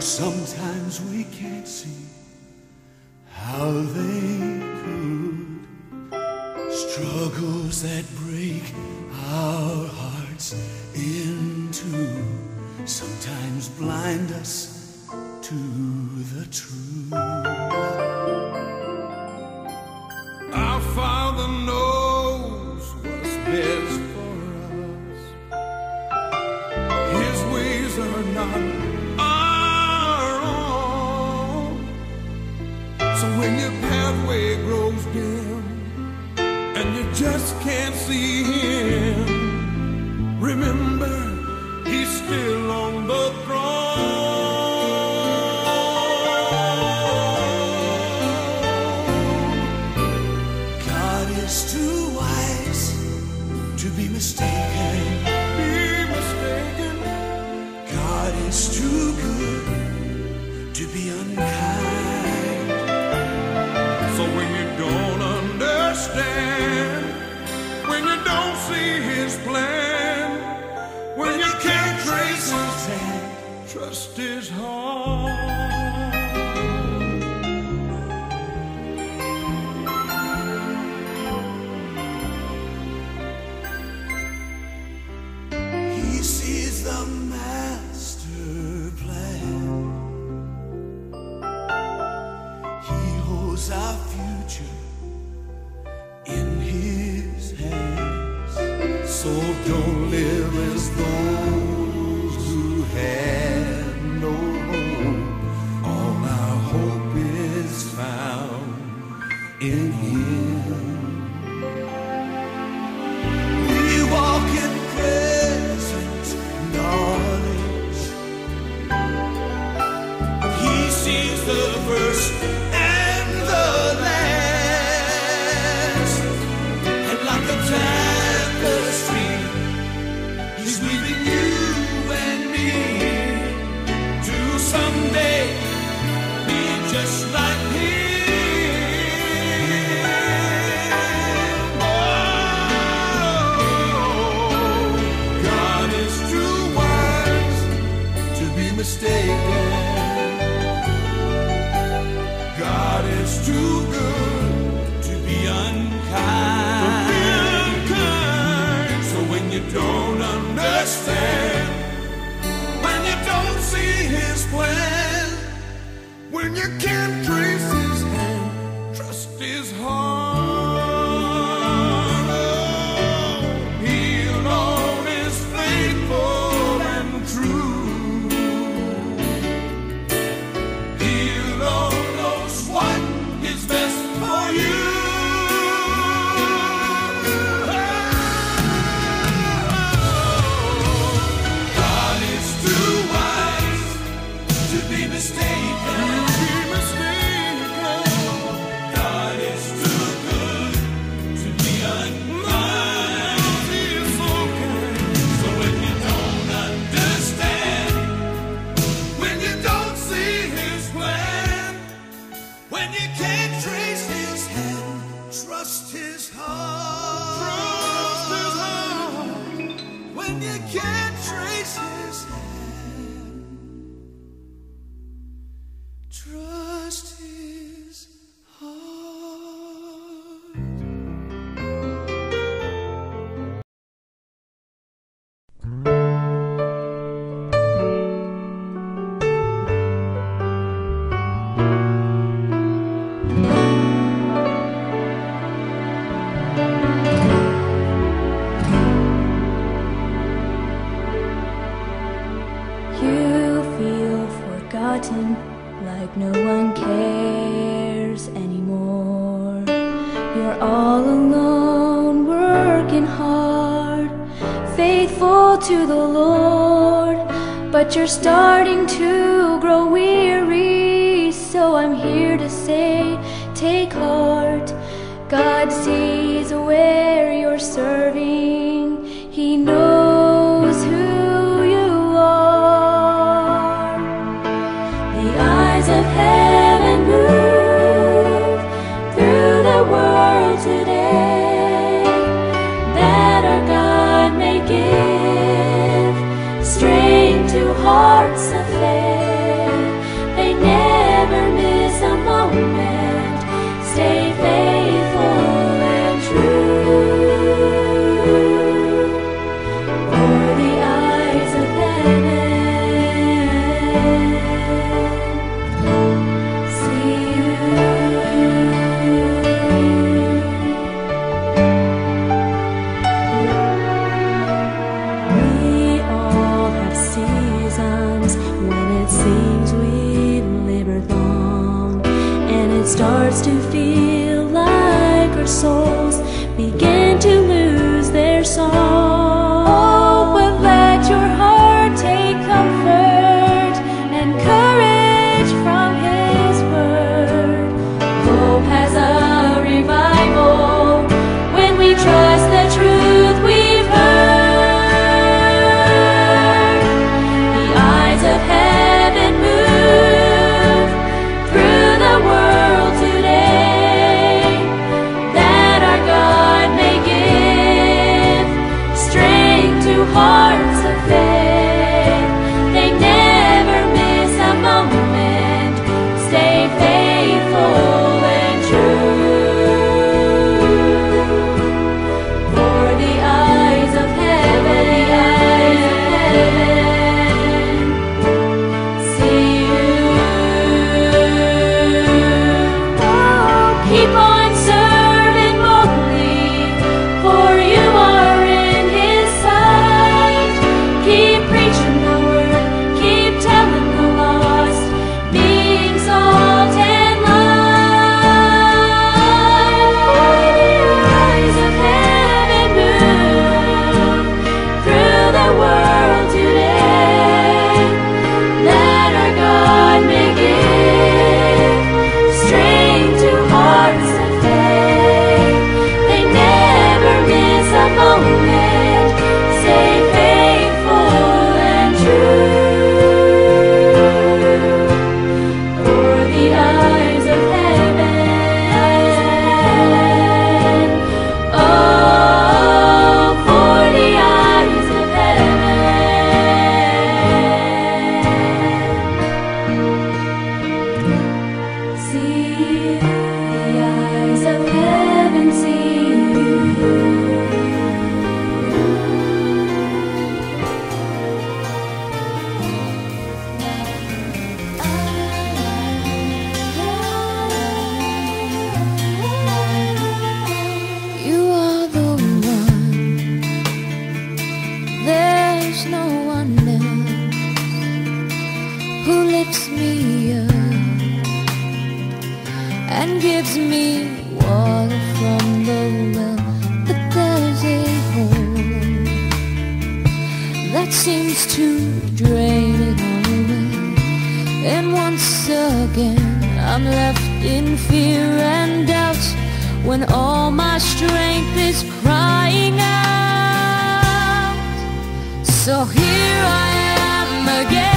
sometimes we can't see how they could. Struggles that break our hearts in two sometimes blind us to the truth. Just can't see. Him, trust his heart. He sees the master plan. He holds our future in his hands. So don't live as those who the first and the last. And like a tapestry, he's weaving you and me to someday be just like him. Oh, God is too wise to be mistaken. When you don't understand, when you don't see his way, when you can't trace his hand, trust his heart. Can't trace His to the Lord. But you're starting to grow weary, so I'm here to say, take heart. God sees where you're serving, hearts once again. I'm left in fear and doubt When all my strength is crying out. So here I am again.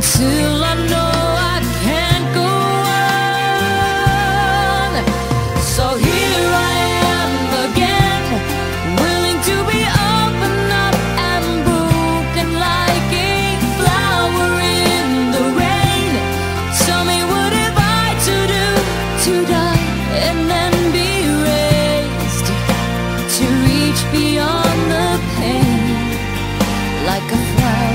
until I know I can't go on. So here I am again, willing to be up and broken like a flower in the rain. Tell me what have I to do to die and then be raised to reach beyond the pain like a flower.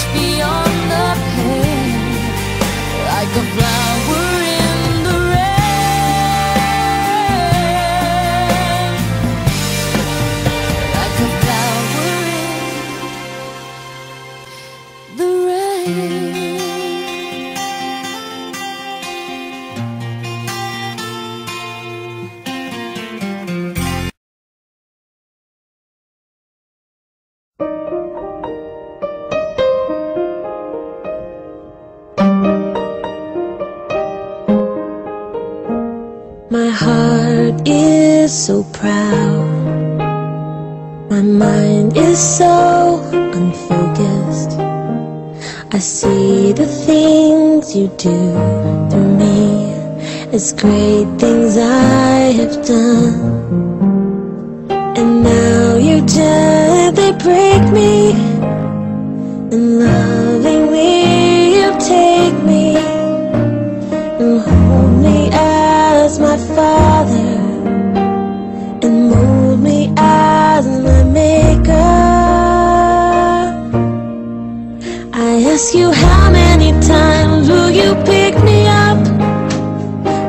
just so proud. My mind is so unfocused. I see the things you do through me as great things I have done. And now you gently break me and lovingly ask you how many times will you pick me up?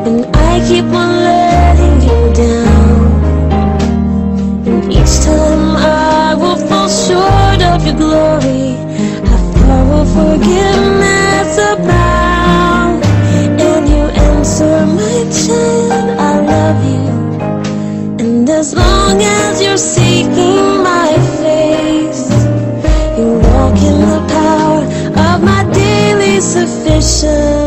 And I keep on letting you down. And each time I will fall short of your glory How thorough forgiveness abound And you answer my chant, I love you. And as long as you're sick myself